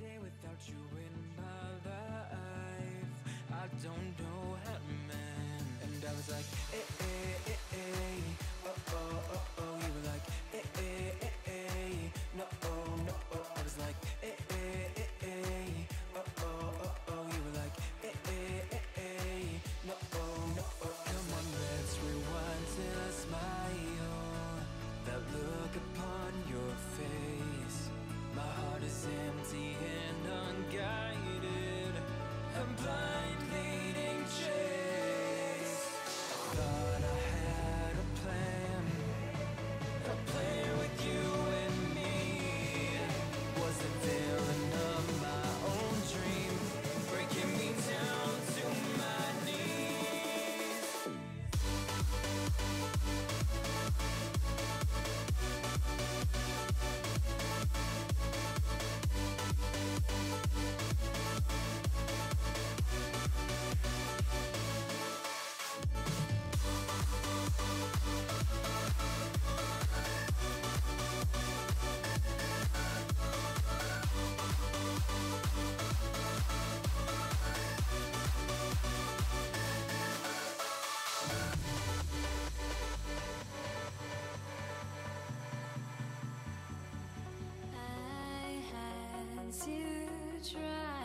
day without you in my life. I don't know how to man. And I was like, to try.